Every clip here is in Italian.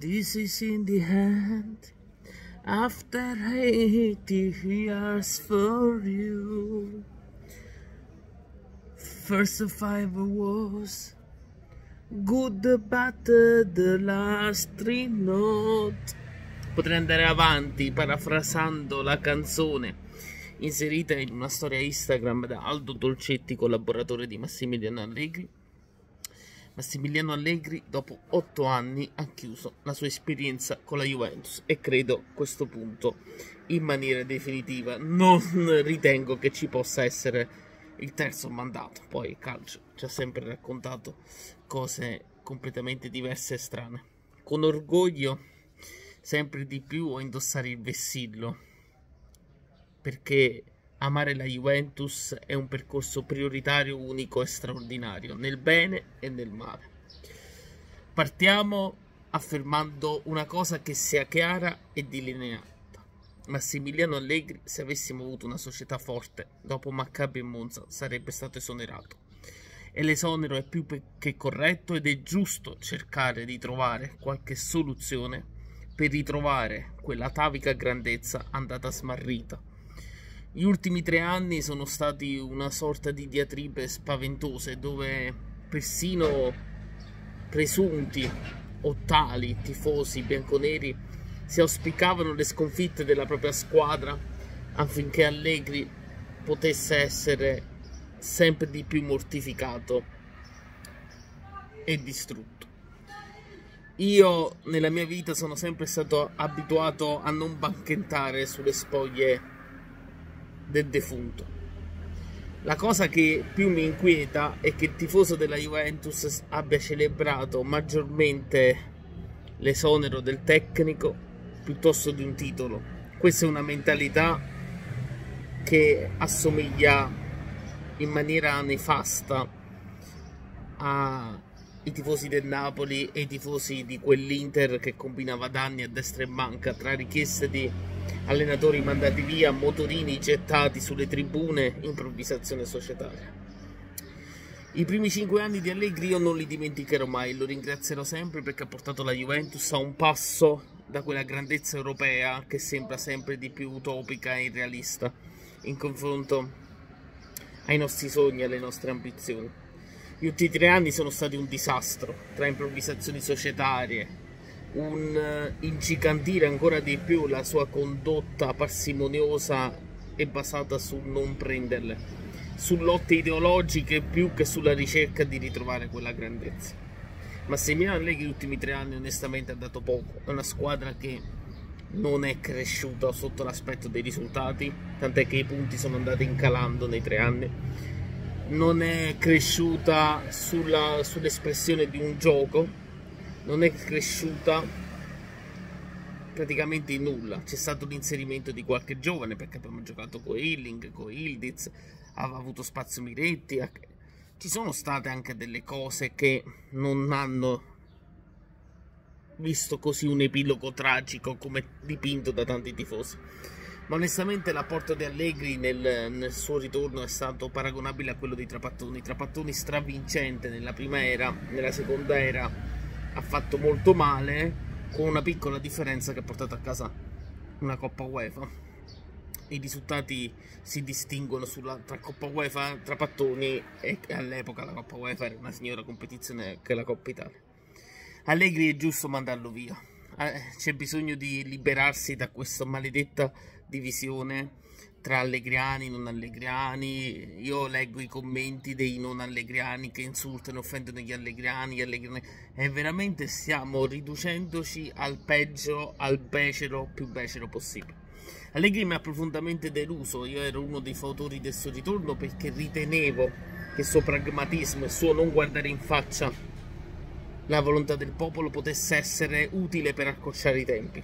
This is in the hand. After 80 years for you. First five was good, but the last three not. Potrei andare avanti parafrasando la canzone inserita in una storia Instagram da Aldo Dolcetti, collaboratore di Massimiliano Allegri. Massimiliano Allegri, dopo otto anni, ha chiuso la sua esperienza con la Juventus e credo a questo punto, in maniera definitiva, non ritengo che ci possa essere il terzo mandato. Poi il calcio ci ha sempre raccontato cose completamente diverse e strane. Con orgoglio, sempre di più, a indossare il vessillo perché amare la Juventus è un percorso prioritario, unico e straordinario, nel bene e nel male. Partiamo affermando una cosa che sia chiara e delineata. Massimiliano Allegri, se avessimo avuto una società forte dopo Maccabi e Monza, sarebbe stato esonerato. E l'esonero è più che corretto ed è giusto cercare di trovare qualche soluzione per ritrovare quell'atavica grandezza andata smarrita gli ultimi tre anni sono stati una sorta di diatribe spaventose dove persino presunti o tali tifosi bianconeri si auspicavano le sconfitte della propria squadra affinché Allegri potesse essere sempre di più mortificato e distrutto. Io nella mia vita sono sempre stato abituato a non banchettare sulle spoglie del defunto. La cosa che più mi inquieta è che il tifoso della Juventus abbia celebrato maggiormente l'esonero del tecnico piuttosto di un titolo. Questa è una mentalità che assomiglia in maniera nefasta ai tifosi del Napoli e ai tifosi di quell'Inter che combinava danni a destra e manca tra richieste di allenatori mandati via, motorini gettati sulle tribune, improvvisazione societaria. I primi cinque anni di Allegri io non li dimenticherò mai, lo ringrazierò sempre perché ha portato la Juventus a un passo da quella grandezza europea che sembra sempre di più utopica e irrealista in confronto ai nostri sogni e alle nostre ambizioni. Gli ultimi tre anni sono stati un disastro, tra improvvisazioni societarie, un eh, incigantire ancora di più la sua condotta parsimoniosa e basata sul non prenderle, su lotte ideologiche più che sulla ricerca di ritrovare quella grandezza. Massimiliano Allegri negli ultimi tre anni onestamente ha dato poco, è una squadra che non è cresciuta sotto l'aspetto dei risultati, tant'è che i punti sono andati incalando nei tre anni, non è cresciuta sull'espressione di un gioco, non è cresciuta praticamente in nulla. C'è stato l'inserimento di qualche giovane perché abbiamo giocato con Hilling, con Ildiz, aveva avuto spazio Miretti. Ci sono state anche delle cose che non hanno visto così un epilogo tragico come dipinto da tanti tifosi. Ma onestamente l'apporto di Allegri nel, nel, suo ritorno è stato paragonabile a quello di Trapattoni. Trapattoni stravincente nella prima era, nella seconda era ha fatto molto male con una piccola differenza che ha portato a casa una Coppa UEFA. I risultati si distinguono sulla, tra Coppa UEFA tra pattoni e all'epoca la Coppa UEFA era una signora competizione che la Coppa Italia. Allegri è giusto mandarlo via. Eh, c'è bisogno di liberarsi da questa maledetta divisione tra allegriani e non allegriani. Io leggo i commenti dei non allegriani che insultano e offendono gli allegriani, gli allegriani, e veramente stiamo riducendoci al peggio, al becero più becero possibile. Allegri mi ha profondamente deluso, io ero uno dei fautori del suo ritorno perché ritenevo che il suo pragmatismo e il suo non guardare in faccia la volontà del popolo potesse essere utile per accorciare i tempi.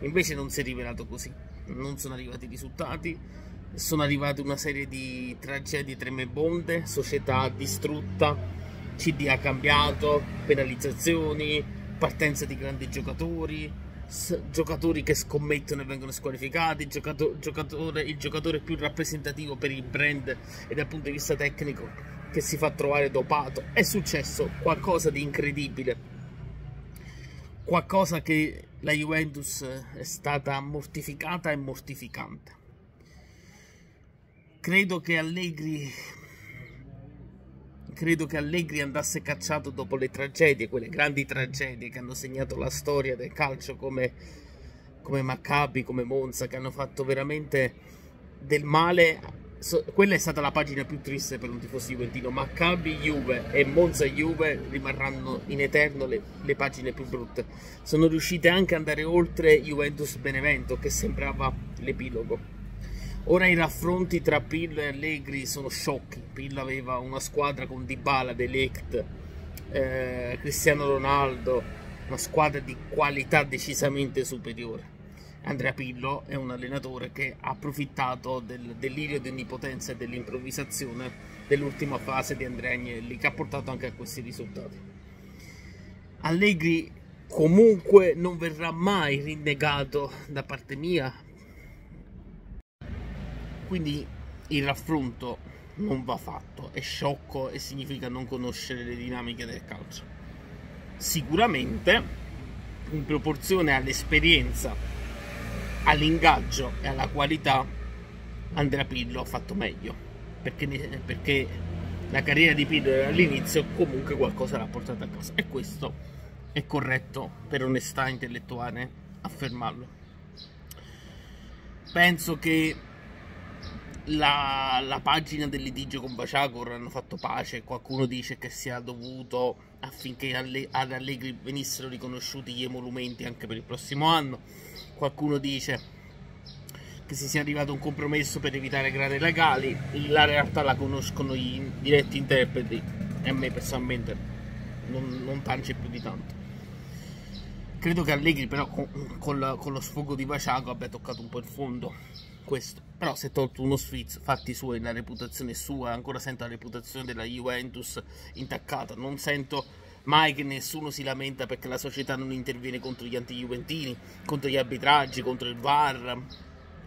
Invece non si è rivelato così non sono arrivati i risultati, sono arrivate una serie di tragedie tremebonde, società distrutta, CDA cambiato, penalizzazioni, partenza di grandi giocatori, giocatori che scommettono e vengono squalificati, giocato, giocatore, il giocatore più rappresentativo per il brand e dal punto di vista tecnico che si fa trovare dopato. È successo qualcosa di incredibile qualcosa che la Juventus è stata mortificata e mortificante. Credo che Allegri credo che Allegri andasse cacciato dopo le tragedie, quelle grandi tragedie che hanno segnato la storia del calcio come, come Maccabi, come Monza, che hanno fatto veramente del male So, quella è stata la pagina più triste per un tifoso juventino. Maccabi Juve e Monza Juve rimarranno in eterno le, le, pagine più brutte. Sono riuscite anche ad andare oltre Juventus Benevento, che sembrava l'epilogo. Ora i raffronti tra Pillo e Allegri sono sciocchi. Pillo aveva una squadra con Dybala, De Ligt, eh, Cristiano Ronaldo, una squadra di qualità decisamente superiore. Andrea Pillo è un allenatore che ha approfittato del delirio di onnipotenza e dell'improvvisazione dell'ultima fase di Andrea Agnelli che ha portato anche a questi risultati. Allegri comunque non verrà mai rinnegato da parte mia, quindi il raffronto non va fatto, è sciocco e significa non conoscere le dinamiche del calcio. Sicuramente in proporzione all'esperienza all'ingaggio e alla qualità Andrea Pillo ha fatto meglio perché, perché la carriera di Pillo all'inizio comunque qualcosa l'ha portata a casa. E questo è corretto per onestà intellettuale affermarlo. Penso che la, la, pagina del litigio con Baciacor hanno fatto pace. Qualcuno dice che sia dovuto affinché ad Allegri venissero riconosciuti gli emolumenti anche per il prossimo anno qualcuno dice che si sia arrivato a un compromesso per evitare grane legali, la realtà la conoscono i diretti interpreti e a me personalmente non, non tance più di tanto. Credo che Allegri però con, con, con lo sfogo di Vaciago abbia toccato un po' il fondo questo. Però si è tolto uno sfizio, fatti suoi, la reputazione sua, ancora sento la reputazione della Juventus intaccata, non sento mai che nessuno si lamenta perché la società non interviene contro gli anti-juventini, contro gli arbitraggi, contro il VAR,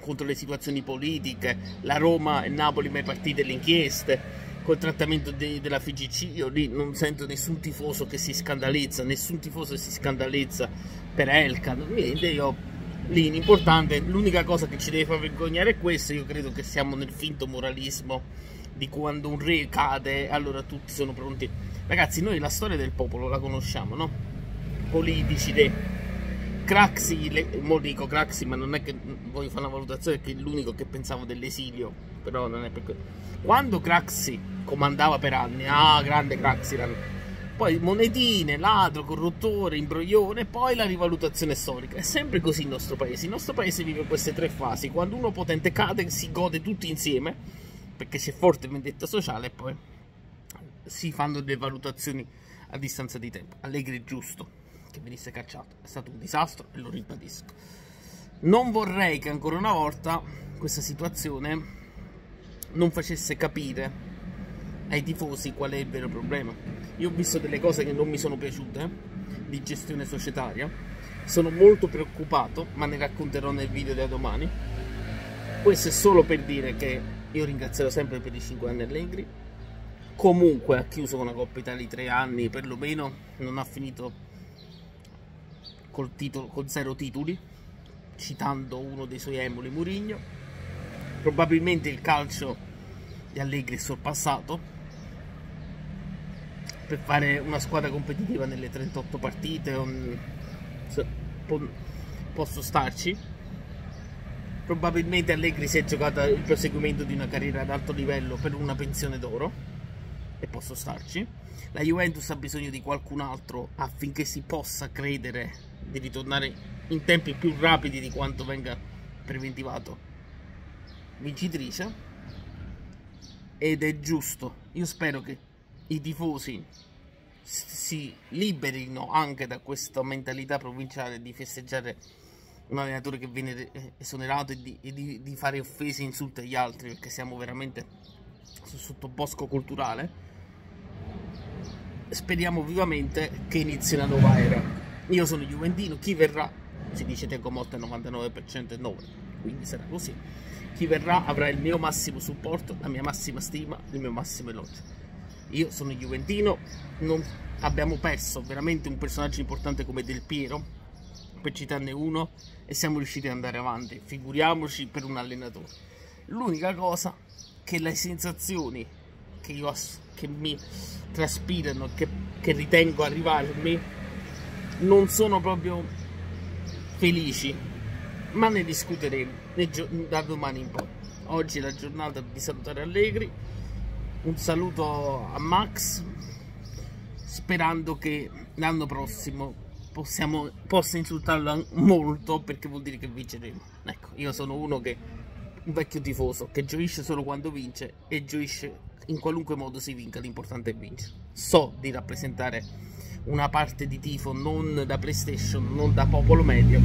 contro le situazioni politiche, la Roma e Napoli mai partite le inchieste, col trattamento de- della FGC, io lì non sento nessun tifoso che si scandalizza, nessun tifoso si scandalizza per Elkan, niente, io lì l'importante, l'unica cosa che ci deve far vergognare è questo, io credo che siamo nel finto moralismo di quando un re cade, allora tutti sono pronti. Ragazzi, noi la storia del popolo la conosciamo, no? Politici, de... Craxi, le... mo dico Craxi, ma non è che voglio fare una valutazione, che è l'unico che pensavo dell'esilio, però non è per quello. Quando Craxi comandava per anni, ah, grande Craxiran, poi monetine, ladro, corruttore, imbroglione, poi la rivalutazione storica. È sempre così il nostro paese. Il nostro paese vive queste tre fasi. Quando uno potente cade, si gode tutti insieme, perché c'è forte vendetta sociale, e poi si fanno delle valutazioni a distanza di tempo. Allegri è giusto che venisse cacciato, è stato un disastro e lo ribadisco. Non vorrei che ancora una volta questa situazione non facesse capire ai tifosi qual è il vero problema. Io ho visto delle cose che non mi sono piaciute di gestione societaria, sono molto preoccupato, ma ne racconterò nel video da domani. Questo è solo per dire che io ringrazierò sempre per i 5 anni Allegri. Comunque ha chiuso con la Coppa Italia 3 anni, perlomeno non ha finito col titolo, con zero titoli, citando uno dei suoi emuli Murigno. Probabilmente il calcio di Allegri è sorpassato per fare una squadra competitiva nelle 38 partite. Un, posso starci Probabilmente Allegri si è giocata il proseguimento di una carriera ad alto livello per una pensione d'oro e posso starci. La Juventus ha bisogno di qualcun altro affinché si possa credere di ritornare in tempi più rapidi di quanto venga preventivato vincitrice ed è giusto. Io spero che i tifosi si liberino anche da questa mentalità provinciale di festeggiare un allenatore che viene esonerato e di, e di, di fare offese e insulti agli altri perché siamo veramente sul sottobosco culturale speriamo vivamente che inizi una nuova era io sono Juventino chi verrà si dice tengo molto al 99% e 9 quindi sarà così chi verrà avrà il mio massimo supporto la mia massima stima il mio massimo elogio Io sono Juventino, non abbiamo perso veramente un personaggio importante come Del Piero, per citarne uno, e siamo riusciti ad andare avanti. Figuriamoci per un allenatore. L'unica cosa che le sensazioni che, io, che mi traspirano, che, che ritengo arrivare a me, non sono proprio felici, ma ne discuteremo da domani in poi. Oggi è la giornata di salutare Allegri, un saluto a Max, sperando che l'anno prossimo possiamo, possa insultarlo molto perché vuol dire che vinceremo. Ecco, io sono uno che un vecchio tifoso che gioisce solo quando vince e gioisce in qualunque modo si vinca, l'importante è vincere. So di rappresentare una parte di tifo non da PlayStation, non da popolo medio,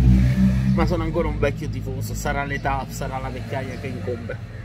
ma sono ancora un vecchio tifoso, sarà l'età, sarà la vecchiaia che incombe.